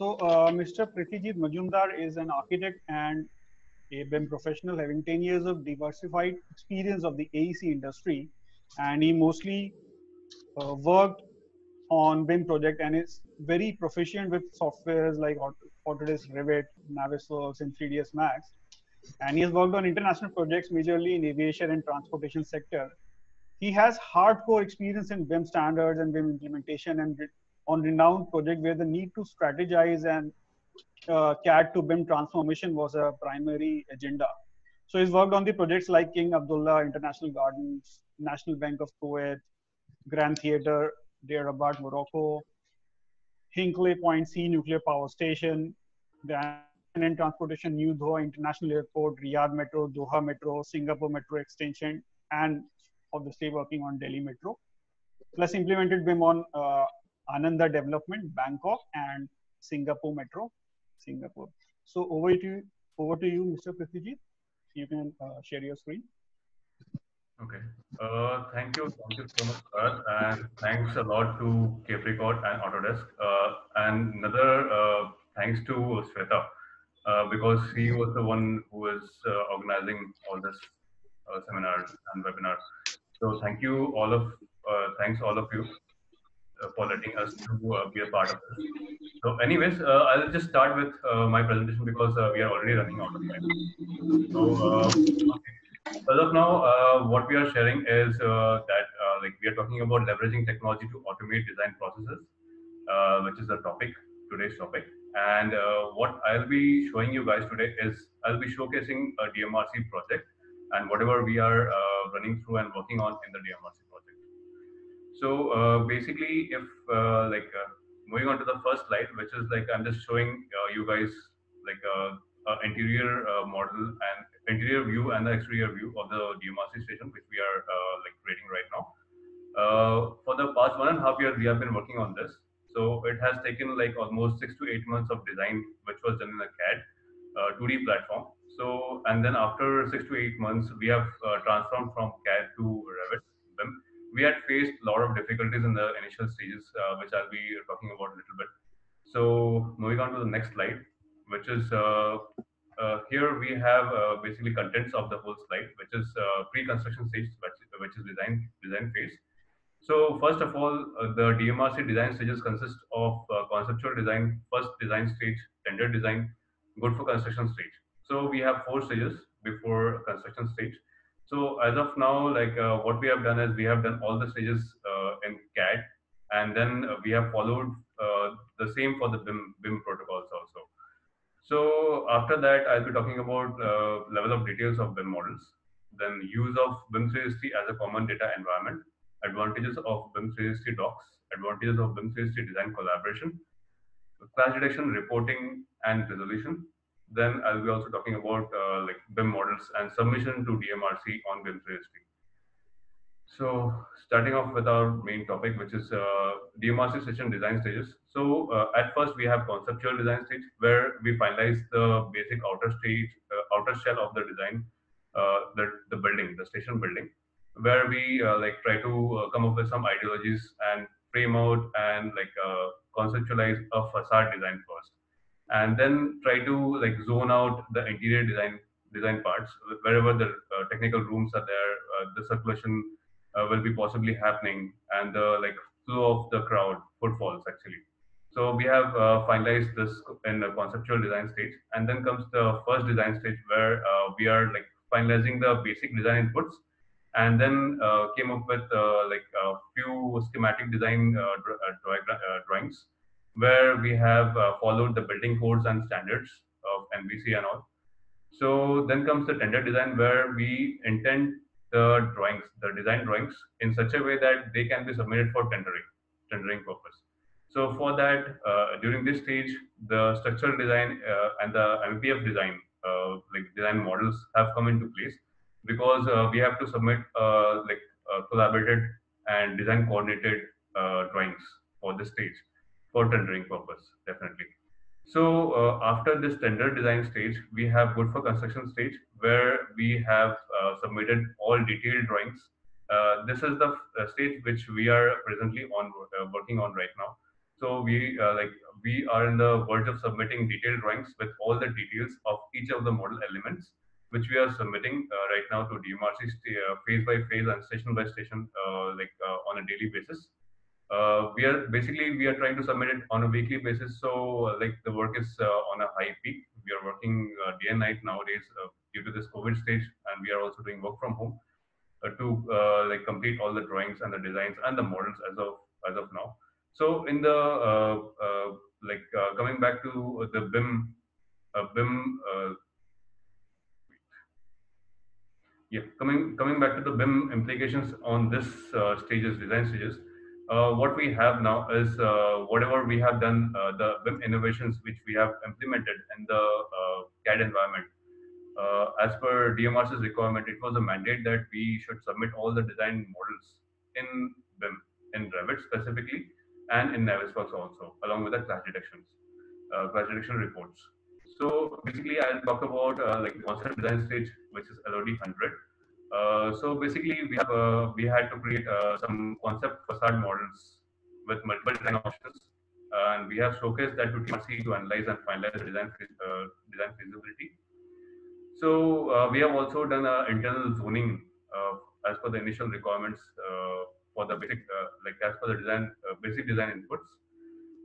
So uh, Mr. Prithijit Majumder is an architect and a BIM professional having 10 years of diversified experience of the AEC industry. And he mostly uh, worked on BIM project and is very proficient with softwares like Autodesk Revit, Navisworks, and 3ds Max. And he has worked on international projects majorly in aviation and transportation sector. He has hardcore experience in BIM standards and BIM implementation and on renowned project where the need to strategize and uh, CAD to BIM transformation was a primary agenda. So he's worked on the projects like King Abdullah International Gardens, National Bank of Kuwait, Grand Theater, Rabat, Morocco, Hinkley Point C Nuclear Power Station, the and Transportation New Doha International Airport, Riyadh Metro, Doha Metro, Singapore Metro Extension, and obviously working on Delhi Metro. Plus implemented BIM on uh, Ananda Development, Bangkok, and Singapore Metro, Singapore. So over to over to you, Mr. Prithijit. You can uh, share your screen. Okay. Uh, thank you. Thank you so much. And thanks a lot to Capricot and Autodesk. Uh, and another uh, thanks to Sweta, uh, because he was the one who was uh, organizing all this seminars and webinars. So thank you all of, thanks all of you for letting us to be a part of this. So anyways, I'll just start with my presentation because we are already running out of time. So. As of now, uh, what we are sharing is uh, that uh, like we are talking about leveraging technology to automate design processes, uh, which is the topic, today's topic. And uh, what I'll be showing you guys today is I'll be showcasing a DMRC project and whatever we are uh, running through and working on in the DMRC project. So basically, if like moving on to the first slide, which is like I'm just showing you guys like interior model and interior view and the exterior view of the DMRC station, which we are uh, like creating right now. Uh, for the past one and a half years, we have been working on this. So it has taken like almost six to eight months of design, which was done in a CAD uh, 2D platform. So and then after six to eight months, we have uh, transformed from CAD to Revit. We had faced a lot of difficulties in the initial stages, uh, which I'll be talking about a little bit. So moving on to the next slide, which is uh, uh, here we have uh, basically contents of the whole slide, which is uh, pre-construction stage, which, is design design phase. So first of all, uh, the DMRC design stages consist of conceptual design, first design stage, tender design, good for construction stage. So we have four stages before construction stage. So as of now, like uh, what we have done is we have done all the stages in CAD, and then we have followed the same for the BIM, BIM protocols also. So after that, I'll be talking about uh, level of details of BIM models, then use of BIM 360 as a common data environment, advantages of BIM 360 docs, advantages of BIM 360 design collaboration, clash detection, reporting, and resolution. Then I'll be also talking about uh, like BIM models and submission to DMRC on BIM 360. So starting off with our main topic, which is uh, DMRC session design stages. So uh, at first we have conceptual design stage where we finalize the basic outer stage, uh, outer shell of the design, uh, the, the building, the station building, where we uh, like try to uh, come up with some ideologies and frame out and like conceptualize a facade design first. And then try to like zone out the interior design design parts wherever the technical rooms are there, the circulation uh, will be possibly happening and the like flow of the crowd footfalls actually. So we have uh, finalized this in the conceptual design stage and then comes the first design stage where uh, we are like finalizing the basic design inputs and then uh, came up with uh, like a few schematic design uh, drawings where we have followed the building codes and standards of NBC and all. So then comes the tender design where we intend the drawings, the design drawings, in such a way that they can be submitted for tendering, tendering purpose. So for that, uh, during this stage, the structural design uh, and the MPF design, uh, like design models, have come into place because uh, we have to submit uh, like uh, collaborated and design coordinated drawings for this stage for tendering purpose, definitely. So uh, after this tender design stage, we have good for construction stage where we have uh, submitted all detailed drawings. Uh, this is the uh, stage which we are presently on uh, working on right now. So we uh, like we are in the verge of submitting detailed drawings with all the details of each of the model elements, which we are submitting right now to DMRC phase by phase and station by station, like on a daily basis. Uh, we are basically we are trying to submit it on a weekly basis, so uh, like the work is uh, on a high peak. We are working day and night nowadays due to this COVID stage, and we are also doing work from home to like complete all the drawings and the designs and the models as of as of now. So in the uh, uh, like uh, coming back to the BIM, BIM. yeah, coming coming back to the BIM implications on this stages, design stages. Uh, what we have now is uh, whatever we have done, uh, the BIM innovations which we have implemented in the CAD environment. as per DMRC's requirement, it was a mandate that we should submit all the design models in BIM, in Revit specifically, and in Navisworks also, along with the clash detections, uh, clash detection reports. So basically, I'll talk about uh, like the concept design stage, which is LOD 100. Uh, so basically, we have uh, we had to create uh, some concept facade models with multiple design options, and we have showcased that to TRC to analyze and finalize the design design feasibility. So we have also done an internal zoning as per the initial requirements for the basic, like as per the design, basic design inputs.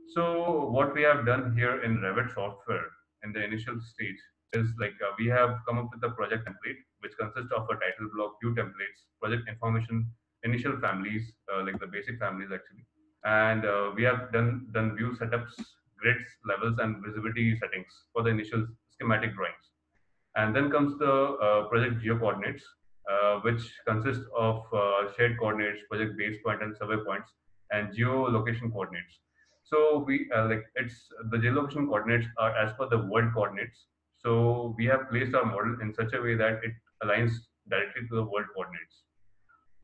So what we have done here in Revit software in the initial stage is like uh, we have come up with a project template which consists of a title block, view templates, project information, initial families, uh, like the basic families actually, and uh, we have done done view setups, grids, levels, and visibility settings for the initial schematic drawings. And then comes the uh, project geo coordinates, uh, which consists of uh, shared coordinates, project base point and survey points, and geolocation coordinates. So we uh, like it's the geolocation coordinates are as per the world coordinates. So we have placed our model in such a way that it aligns directly to the world coordinates.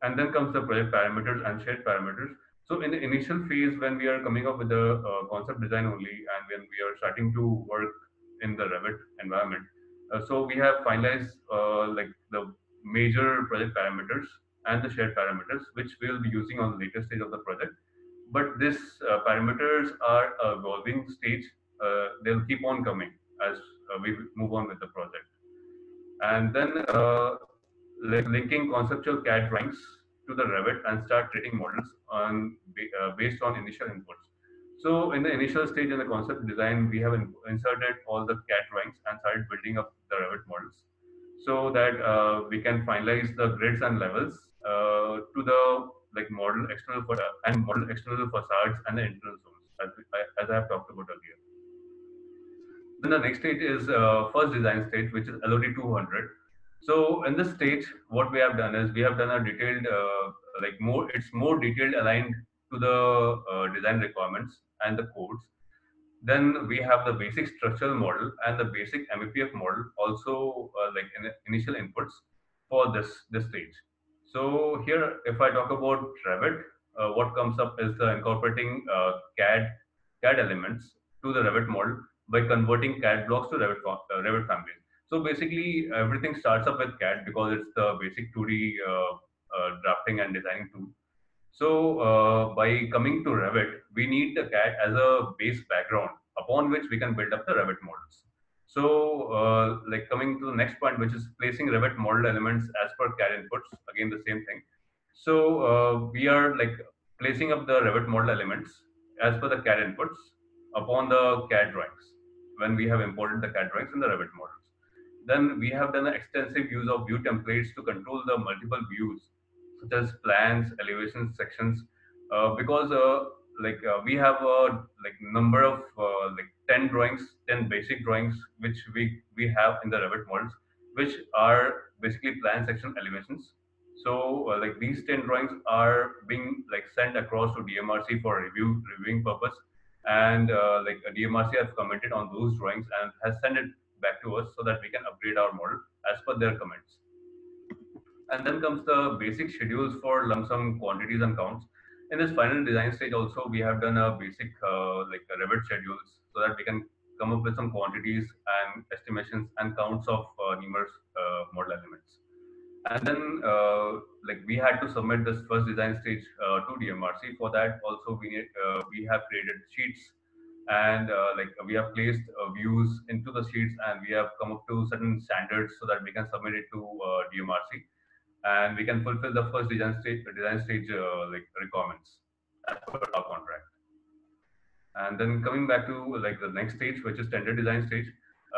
And then comes the project parameters and shared parameters. So in the initial phase, when we are coming up with the uh, concept design only, and when we are starting to work in the Revit environment, uh, so we have finalized uh, like the major project parameters and the shared parameters, which we'll be using on the later stage of the project. But these uh, parameters are evolving stage. Uh, they'll keep on coming as uh, we move on with the project. And then uh, like linking conceptual CAD drawings to the Revit and start creating models on uh, based on initial inputs. So in the initial stage in the concept design, we have inserted all the CAD drawings and started building up the Revit models so that uh, we can finalize the grids and levels uh, to the like model external and model external facades and the internal zones as, as I have talked about earlier. Then the next stage is uh, first design stage, which is LOD 200. So in this stage, what we have done is we have done a detailed, uh, like more, it's more detailed aligned to the uh, design requirements and the codes then we have the basic structural model and the basic MEPF model also uh, like in initial inputs for this, this stage. So here, if I talk about Revit, uh, what comes up is the incorporating uh, CAD, CAD elements to the Revit model by converting CAD blocks to Revit, uh, Revit families. So basically, everything starts up with CAD because it's the basic 2D uh, uh, drafting and designing tool. So uh, by coming to Revit, we need the CAD as a base background upon which we can build up the Revit models. So uh, like coming to the next point, which is placing Revit model elements as per CAD inputs, again, the same thing. So uh, we are like placing up the Revit model elements as per the CAD inputs upon the CAD drawings when we have imported the CAD drawings in the Revit models. Then we have done an extensive use of view templates to control the multiple views such as plans, elevations, sections, uh, because uh, like uh, we have a like number of uh, like 10 drawings 10 basic drawings which we we have in the revit models which are basically plan section elevations so uh, like these 10 drawings are being like sent across to dmrc for review reviewing purpose and uh, like dmrc has commented on those drawings and has sent it back to us so that we can upgrade our model as per their comments and then comes the basic schedules for lump sum quantities and counts. In this final design stage also, we have done a basic uh, like a Revit schedules so that we can come up with some quantities and estimations and counts of uh, numerous uh, model elements. And then uh, like we had to submit this first design stage uh, to DMRC. For that also we, uh, we have created sheets and uh, like we have placed uh, views into the sheets and we have come up to certain standards so that we can submit it to uh, DMRC and we can fulfill the first design stage design stage like requirements as per our contract. And then coming back to like the next stage, which is tender design stage,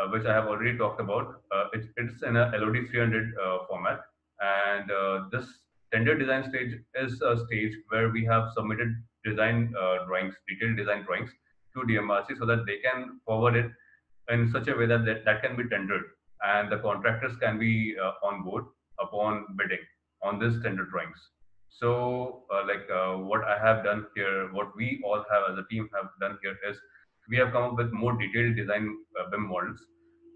which I have already talked about. It, it's in a LOD 300 format, and this tender design stage is a stage where we have submitted design drawings, detailed design drawings to DMRC so that they can forward it in such a way that that, that can be tendered and the contractors can be uh, on board upon bidding on this tender drawings. So, uh, like uh, what I have done here, what we all have as a team have done here is we have come up with more detailed design uh, BIM models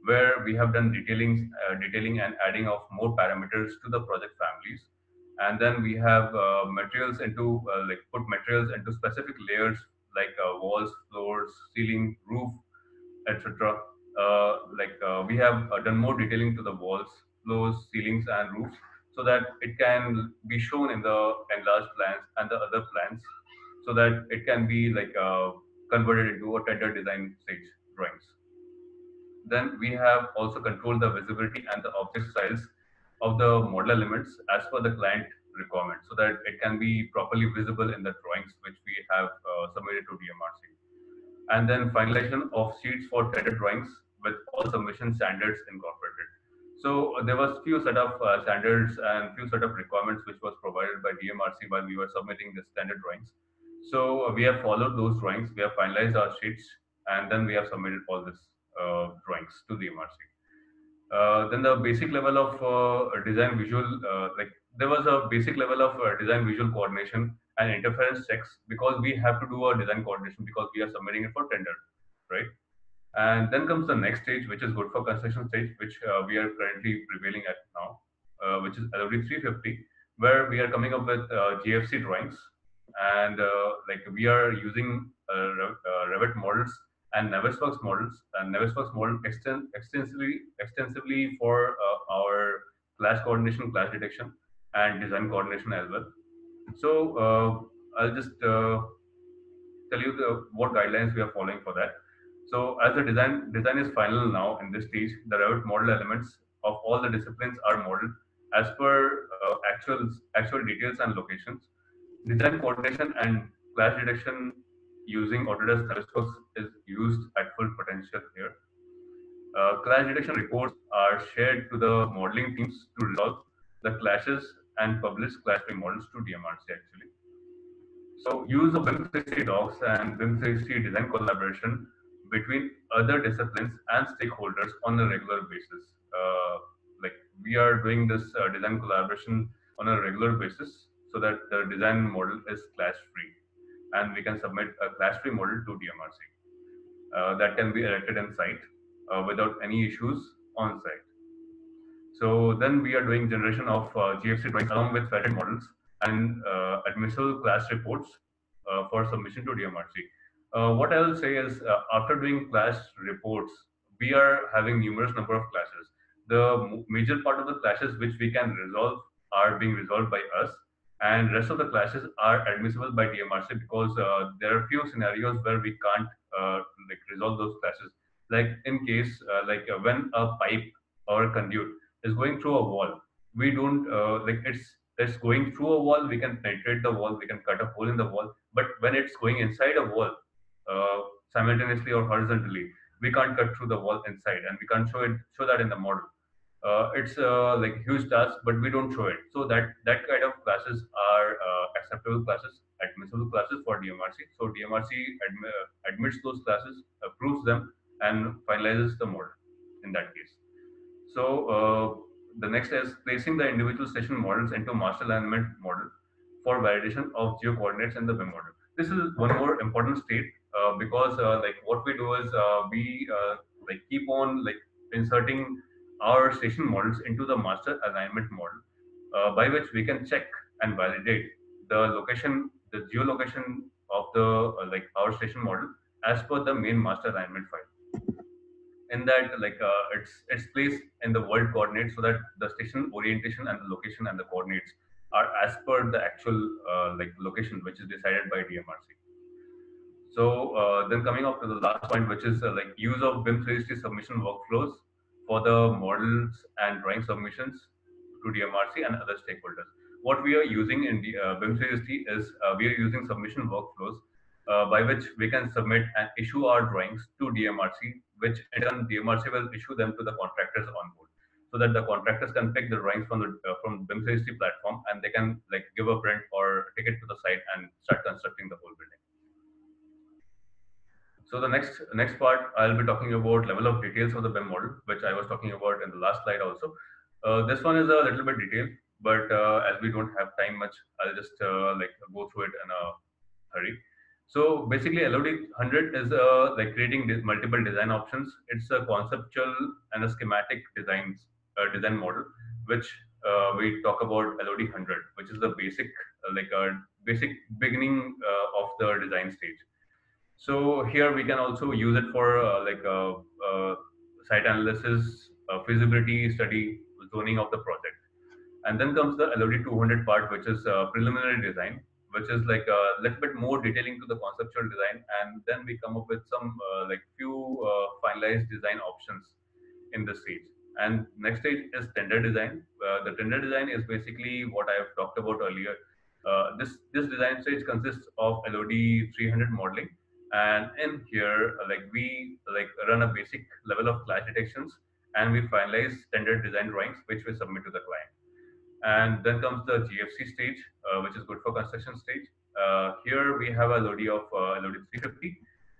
where we have done detailing, uh, detailing and adding of more parameters to the project families. And then we have uh, materials into like put materials into specific layers like uh, walls, floors, ceiling, roof, etc. Uh, like uh, we have done more detailing to the walls, floors, ceilings, and roofs so that it can be shown in the enlarged plans and the other plans so that it can be like uh, converted into a tender design stage drawings. Then we have also controlled the visibility and the object size of the model elements as per the client requirement so that it can be properly visible in the drawings which we have uh, submitted to DMRC. And then finalization of sheets for tender drawings with all submission standards incorporated. So uh, there was few set of uh, standards and few set of requirements which was provided by DMRC while we were submitting the standard drawings. So uh, we have followed those drawings, we have finalized our sheets, and then we have submitted all these uh, drawings to DMRC. Uh, then the basic level of uh, design visual, like there was a basic level of uh, design visual coordination and interference checks because we have to do a design coordination because we are submitting it for tender, right? And then comes the next stage, which is good for construction stage, which uh, we are currently prevailing at now, uh, which is LOD 350, where we are coming up with uh, GFC drawings. And uh, like we are using uh, Revit models and Navisworks models, and Navisworks model exten extensively, extensively for our clash coordination, clash detection, and design coordination as well. So uh, I'll just uh, tell you the, what guidelines we are following for that. So as the design design is final now in this stage, the Revit model elements of all the disciplines are modeled as per uh, actual actual details and locations. Design coordination and clash detection using Autodesk Navisworks is used at full potential here. Uh, clash detection reports are shared to the modeling teams to resolve the clashes and publish clash-free models to DMRC actually. So use of BIM 360 docs and BIM 360 design collaboration between other disciplines and stakeholders on a regular basis. Uh, like we are doing this uh, design collaboration on a regular basis so that the design model is clash-free and we can submit a clash-free model to DMRC. Uh, that can be erected in site uh, without any issues on site. So then we are doing generation of uh, GFC drawings along with variant models and uh, admissible class reports uh, for submission to DMRC. Uh, what I will say is uh, after doing class reports, we are having numerous number of classes. The major part of the classes which we can resolve are being resolved by us and rest of the classes are admissible by DMRC because uh, there are few scenarios where we can't like resolve those classes. Like in case like when a pipe or a conduit is going through a wall. We don't uh, like it's it's going through a wall. We can penetrate the wall. We can cut a hole in the wall. But when it's going inside a wall, uh, simultaneously or horizontally, we can't cut through the wall inside, and we can't show it show that in the model. Uh, it's uh, like huge task, but we don't show it. So that that kind of classes are uh, acceptable classes, admissible classes for DMRC. So DMRC admi admits those classes, approves them, and finalizes the model in that case. So uh, the next is placing the individual station models into master alignment model for validation of geo coordinates in the BIM model. This is one more important state uh, because uh, like what we do is uh, we uh, like keep on like inserting our station models into the master alignment model uh, by which we can check and validate the location, the geolocation of the like our station model as per the main master alignment file in that like uh, it's it's placed in the world coordinates so that the station orientation and the location and the coordinates are as per the actual uh, like location which is decided by DMRC. So uh, then coming up to the last point, which is uh, like use of BIM 360 submission workflows for the models and drawing submissions to DMRC and other stakeholders. What we are using in the uh, BIM 360 is uh, we are using submission workflows uh, by which we can submit and issue our drawings to DMRC, which in turn DMRC will issue them to the contractors on board so that the contractors can pick the drawings from the uh, from BIM 360 platform and they can like give a print or take it to the site and start constructing the whole building. So the next next part, I'll be talking about level of details of the BIM model, which I was talking about in the last slide also. Uh, this one is a little bit detailed, but uh, as we don't have time much, I'll just uh, like go through it in a hurry. So basically, LOD 100 is uh, like creating multiple design options. It's a conceptual and a schematic designs uh, design model, which we talk about LOD 100, which is the basic like a basic beginning of the design stage. So here we can also use it for uh, like a site analysis, feasibility study, zoning of the project. And then comes the LOD 200 part, which is uh, preliminary design, which is like a little bit more detailing to the conceptual design. And then we come up with some uh, like few uh, finalized design options in the stage. And next stage is tender design. Uh, the tender design is basically what I have talked about earlier. Uh, this this design stage consists of LOD 300 modeling, and in here like we like run a basic level of clash detections and we finalize standard design drawings which we submit to the client. And then comes the gfc stage uh, which is good for construction stage. Uh, here we have a LOD of uh, LOD 350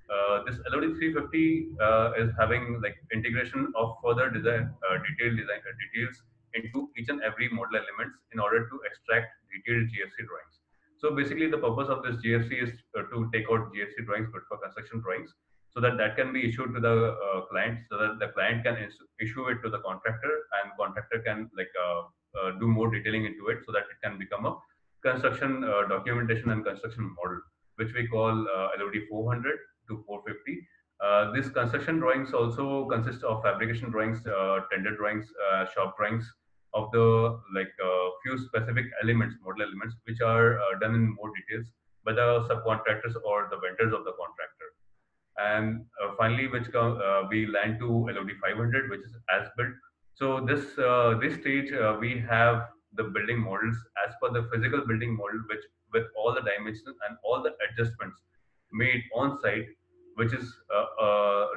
uh, this LOD 350 uh, is having like integration of further design uh, detailed design details into each and every model elements in order to extract detailed GFC drawings. So basically the purpose of this GFC is uh, to take out GFC drawings but for construction drawings so that that can be issued to the uh, client so that the client can issue it to the contractor and contractor can like uh, uh, do more detailing into it so that it can become a construction uh, documentation and construction model which we call LOD 400 to 450. Uh, this construction drawings also consist of fabrication drawings, uh, tender drawings, uh, shop drawings, of the like uh, few specific elements, model elements, which are uh, done in more details by the subcontractors or the vendors of the contractor. And uh, finally, which uh, we land to LOD 500, which is as built. So this uh, this stage uh, we have the building models as per the physical building model, which with all the dimensions and all the adjustments made on site, which is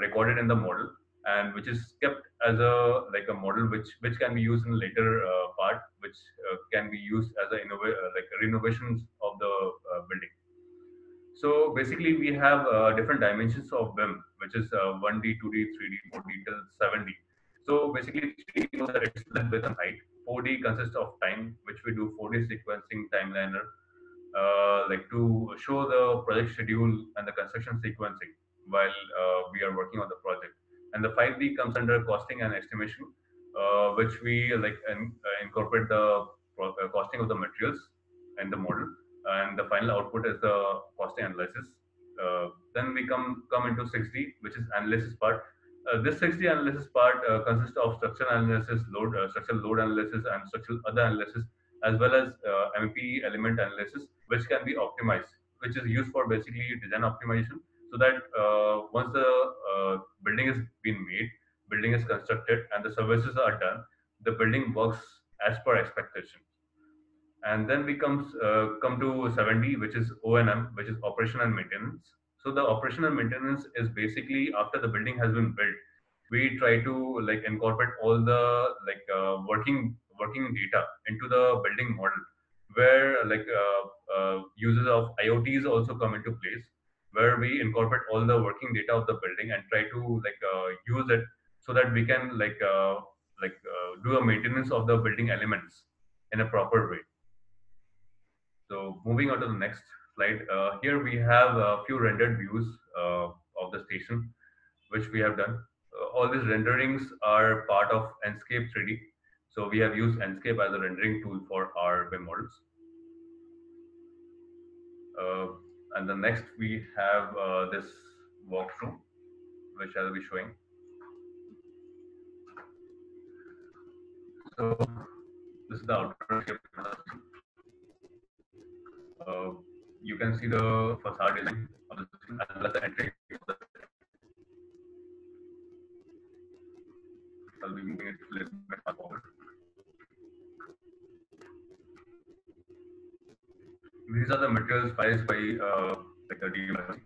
recorded in the model and which is kept as a like a model which which can be used in later uh, part which uh, can be used as a innova- uh, like renovations of the uh, building. So basically we have uh, different dimensions of BIM which is 1d 2d 3d 4d till 7d so basically 3d knows that length width and height. 4d consists of time which we do 4d sequencing timeliner uh, like to show the project schedule and the construction sequencing while we are working on the project and the 5D comes under costing and estimation, uh, which we like in, uh, incorporate the uh, costing of the materials and the model, and the final output is the costing analysis. Uh, then we come come into 6D, which is analysis part. Uh, this 6D analysis part consists of structural analysis, load, structural load analysis, and structural other analysis, as well as MP element analysis, which can be optimized, which is used for basically design optimization so that uh, once the uh, building is being made, building is constructed, and the services are done, the building works as per expectation. And then we comes uh, come to 7D, which is O&M, which is operation and maintenance. So the operation and maintenance is basically after the building has been built, we try to like incorporate all the like uh, working working data into the building model, where like uh, uh, uses of IoTs also come into place where we incorporate all the working data of the building and try to like uh, use it so that we can like uh, like uh, do a maintenance of the building elements in a proper way. So moving on to the next slide, uh, here we have a few rendered views uh, of the station, which we have done. Uh, all these renderings are part of Enscape 3D. So we have used Enscape as a rendering tool for our BIM models. And the next we have uh, this walkthrough, which I'll be showing. So this is the outer uh, you can see the facade design of the entry are the materials priced by uh, the DMS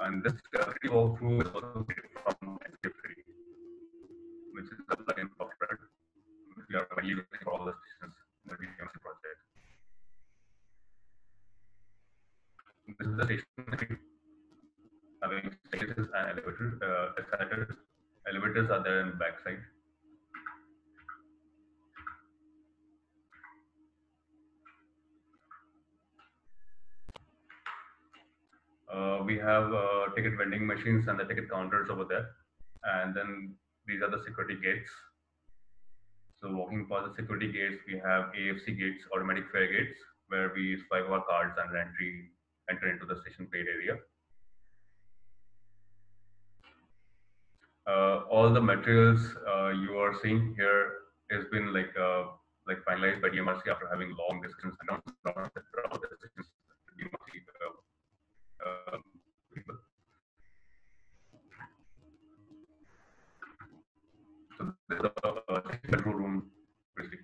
and this uh, walkthrough is also from Enscape which is the plugin software which we are using for all the stations in the project. This is the station having stages and elevators. Uh. Elevators are there in the backside. Uh, we have uh, ticket vending machines and the ticket counters over there. And then these are the security gates. So walking past the security gates, we have AFC gates, automatic fare gates, where we swipe our cards and entry, enter into the station paid area. Uh, all the materials uh, you are seeing here has been like uh, like finalized by DMRC after having long discussions um there's a, a control room, basically.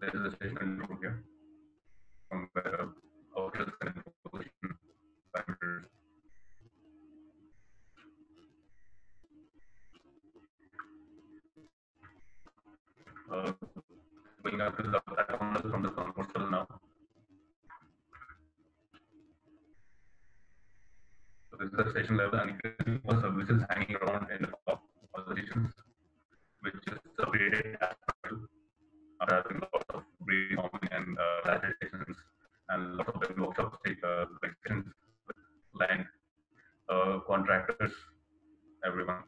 There's a station control room here, from where officers can position parameters. Uh, going up to the platform from the console now. So this is the station level and you can see more services hanging around in the top of the stations, which is separated after having lots of brainstorming and uh, stations and lots of workshops take uh, like sessions with land uh, contractors, everyone.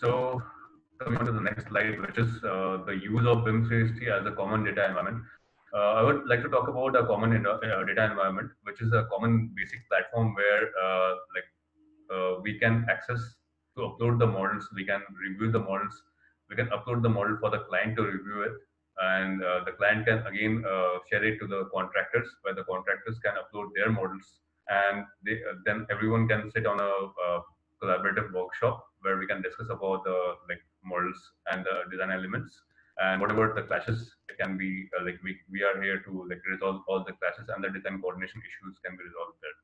So coming on to the next slide, which is uh, the use of BIM 360 as a common data environment. Uh, I would like to talk about a common uh, data environment, which is a common basic platform where uh, like uh, we can access to upload the models, we can review the models, we can upload the model for the client to review it, and uh, the client can again share it to the contractors, where the contractors can upload their models, and they, then everyone can sit on a collaborative workshop where we can discuss about the like models and the design elements. And whatever the clashes? Can be uh, like we, we are here to like resolve all the clashes and the design coordination issues can be resolved there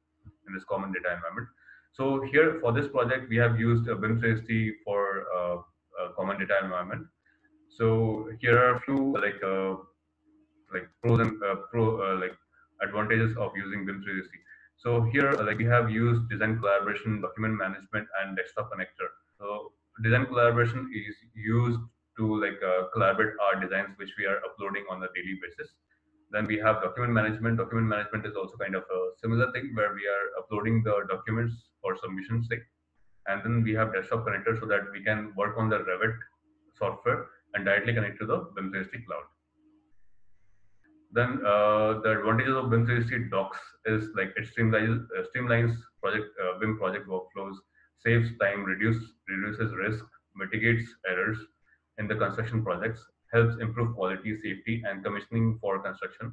in this common data environment. So here for this project we have used uh, BIM 360 for uh, common data environment. So here are a few like uh, like pros and uh, pro uh, like advantages of using BIM 360 so here, like we have used design collaboration, document management, and desktop connector. So design collaboration is used to like uh, collaborate our designs, which we are uploading on a daily basis. Then we have document management. Document management is also kind of a similar thing where we are uploading the documents for submission sake. And then we have desktop connector so that we can work on the Revit software and directly connect to the BIM 360 cloud. Then uh, the advantages of BIM 360 Docs is like it streamlines, uh, streamlines project uh, BIM project workflows, saves time, reduce, reduces risk, mitigates errors in the construction projects, helps improve quality, safety, and commissioning for construction,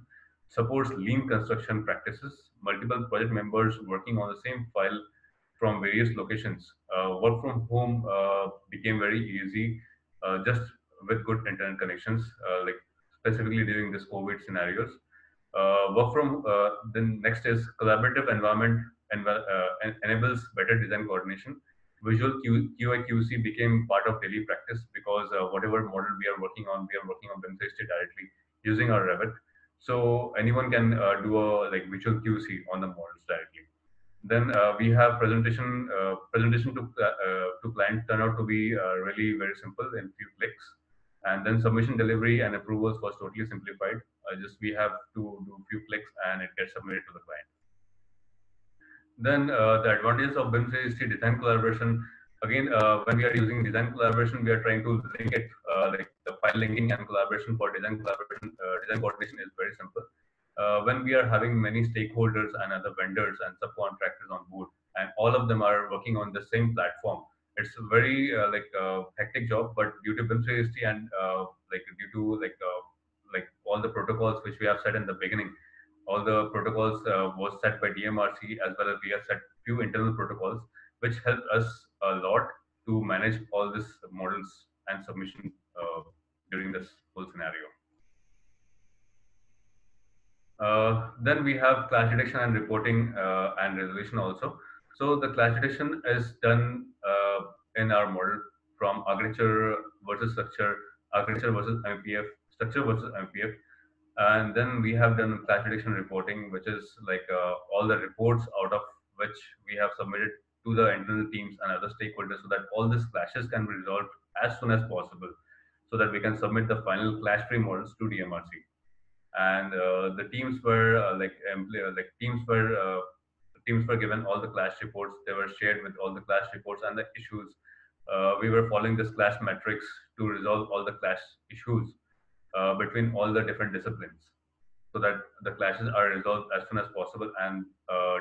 supports lean construction practices, multiple project members working on the same file from various locations. Uh, work from home uh, became very easy uh, just with good internet connections. like specifically during this COVID scenarios. Uh, work from uh, then next is collaborative environment and uh, enables better design coordination. Visual Q, QA QC became part of daily practice because uh, whatever model we are working on, we are working on 360 directly using our Revit. So anyone can uh, do a like visual QC on the models directly. Then uh, we have presentation presentation to to client turn out to be really very simple in few clicks and then submission delivery and approvals was totally simplified. Uh, just we have to do few clicks and it gets submitted to the client. Then uh, the advantages of BIM 360 design collaboration. Again, uh, when we are using design collaboration, we are trying to link it uh, like the file linking and collaboration for design collaboration, uh, design coordination is very simple. Uh, when we are having many stakeholders and other vendors and subcontractors on board, and all of them are working on the same platform, it's a very uh, like hectic job. But due to BIM 360 and like due to like like all the protocols which we have set in the beginning, all the protocols was set by DMRC as well as we have set few internal protocols which help us a lot to manage all these models and submission uh, during this whole scenario. Uh, then we have clash detection and reporting uh, and resolution also. So the clash detection is done uh, in our model from architecture versus structure, architecture versus MPF, structure versus MPF. And then we have done clash detection reporting, which is like uh, all the reports out of which we have submitted to the internal teams and other stakeholders so that all these clashes can be resolved as soon as possible so that we can submit the final clash free models to DMRC. And uh, the teams were uh, like, uh, like teams were uh, teams were given all the clash reports. They were shared with all the clash reports and the issues. Uh, we were following this clash metrics to resolve all the clash issues uh, between all the different disciplines so that the clashes are resolved as soon as possible and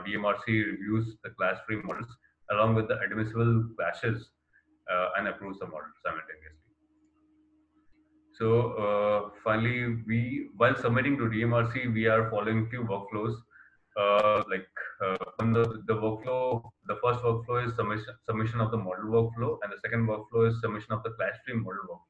DMRC reviews the clash free models along with the admissible clashes uh, and approves the model simultaneously. So uh, finally, we while submitting to DMRC, we are following few workflows. Uh, like on the, the workflow, the first workflow is submission, submission of the model workflow, and the second workflow is submission of the clash free model workflow.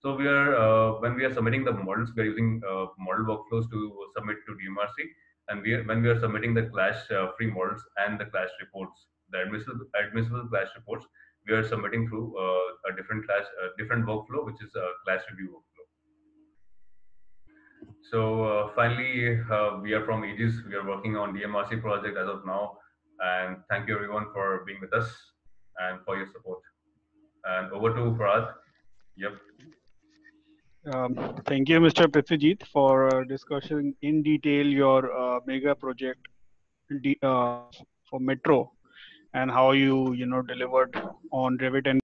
So we are uh, when we are submitting the models, we are using uh, model workflows to submit to DMRC, and we are, when we are submitting the clash uh, free models and the clash reports, the admissible, admissible clash reports, we are submitting through uh, a different class, a different workflow, which is a clash review workflow. So uh, finally, uh, we are from Egis. We are working on DMRC project as of now. And thank you everyone for being with us and for your support. And over to Parad. Yep. Um, thank you, Mr. Prithvijit, for uh, discussing in detail your uh, mega project uh, for Metro and how you you know delivered on Revit and